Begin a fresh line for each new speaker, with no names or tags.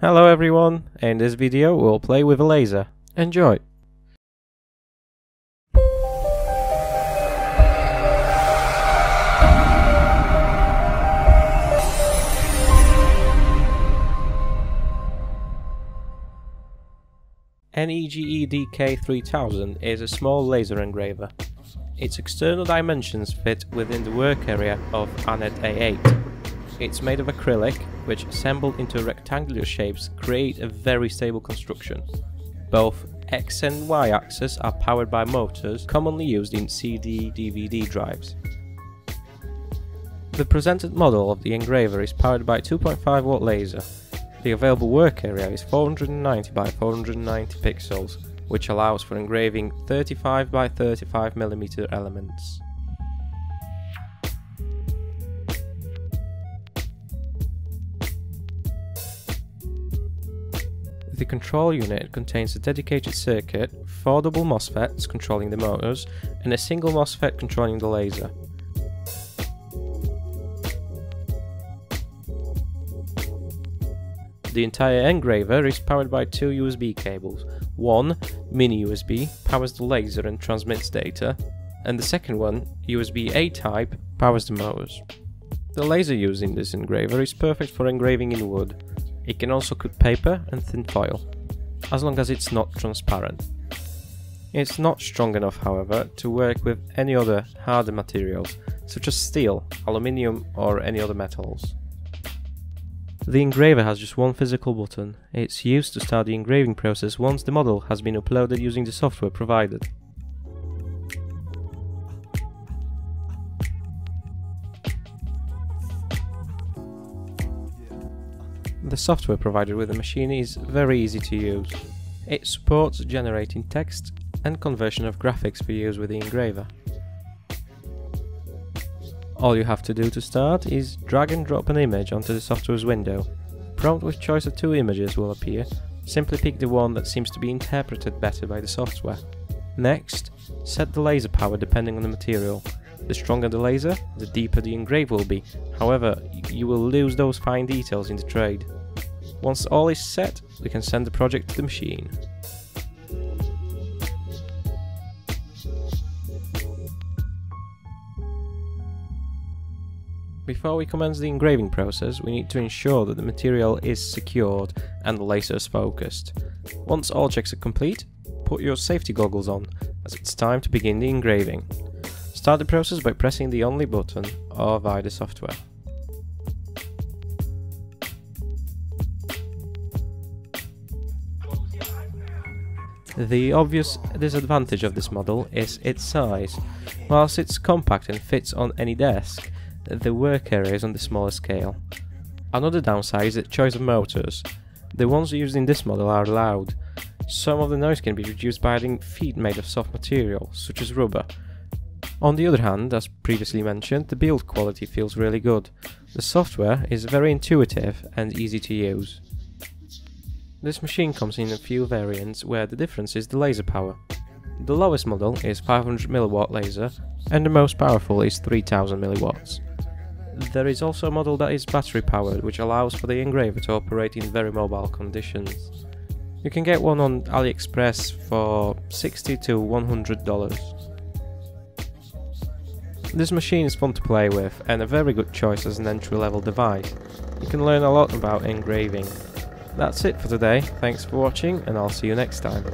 Hello everyone, in this video we'll play with a laser. Enjoy! NEJE DK3000 is a small laser engraver. Its external dimensions fit within the work area of ANET A8. It's made of acrylic, which assembled into rectangular shapes create a very stable construction. Both X and Y axes are powered by motors commonly used in CD-DVD drives. The presented model of the engraver is powered by 2.5 watt laser. The available work area is 490 by 490 pixels, which allows for engraving 35 by 35 mm elements. The control unit contains a dedicated circuit, four double MOSFETs controlling the motors, and a single MOSFET controlling the laser. The entire engraver is powered by two USB cables. One, mini USB, powers the laser and transmits data, and the second one, USB A type, powers the motors. The laser used in this engraver is perfect for engraving in wood, it can also cut paper and thin foil, as long as it's not transparent. It's not strong enough, however, to work with any other harder materials, such as steel, aluminium or any other metals. The engraver has just one physical button. It's used to start the engraving process once the model has been uploaded using the software provided. The software provided with the machine is very easy to use. It supports generating text and conversion of graphics for use with the engraver. All you have to do to start is drag and drop an image onto the software's window. Prompt with choice of two images will appear. Simply pick the one that seems to be interpreted better by the software. Next, set the laser power depending on the material. The stronger the laser, the deeper the engrave will be, however, you will lose those fine details in the trade. Once all is set, we can send the project to the machine. Before we commence the engraving process, we need to ensure that the material is secured and the laser is focused. Once all checks are complete, put your safety goggles on, as it's time to begin the engraving. Start the process by pressing the only button or via the software. The obvious disadvantage of this model is its size. Whilst it's compact and fits on any desk, the work area is on the smaller scale. Another downside is the choice of motors. The ones used in this model are loud. Some of the noise can be reduced by adding feet made of soft material, such as rubber. On the other hand, as previously mentioned, the build quality feels really good. The software is very intuitive and easy to use. This machine comes in a few variants where the difference is the laser power. The lowest model is 500mW laser and the most powerful is 3000mW. There is also a model that is battery powered which allows for the engraver to operate in very mobile conditions. You can get one on AliExpress for 60 to $100. This machine is fun to play with and a very good choice as an entry level device. You can learn a lot about engraving that's it for today, thanks for watching and I'll see you next time.